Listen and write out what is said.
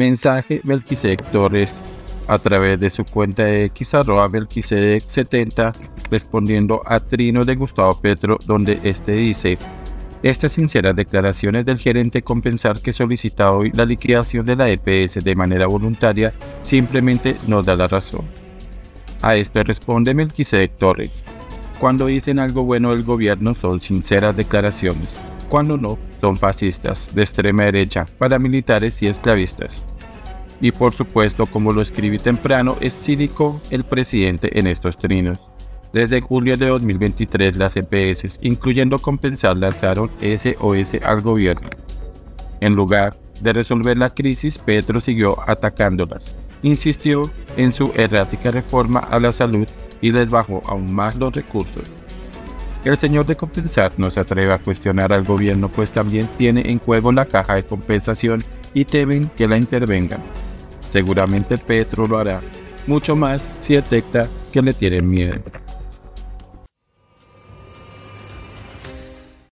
Mensaje Melquisedec Torres a través de su cuenta de X arroba Melquisedec70 respondiendo a Trino de Gustavo Petro donde este dice estas sinceras declaraciones del gerente compensar que solicita hoy la liquidación de la EPS de manera voluntaria simplemente nos da la razón. A esto responde Melquisedec Torres. Cuando dicen algo bueno del gobierno son sinceras declaraciones, cuando no son fascistas, de extrema derecha, paramilitares y esclavistas. Y por supuesto, como lo escribí temprano, es cínico el presidente en estos trinos. Desde julio de 2023 las EPS, incluyendo compensar, lanzaron SOS al gobierno. En lugar de resolver la crisis, Petro siguió atacándolas. Insistió en su errática reforma a la salud y les bajó aún más los recursos. El señor de compensar no se atreve a cuestionar al gobierno pues también tiene en juego la caja de compensación y temen que la intervengan. Seguramente Petro lo hará, mucho más si detecta que le tienen miedo.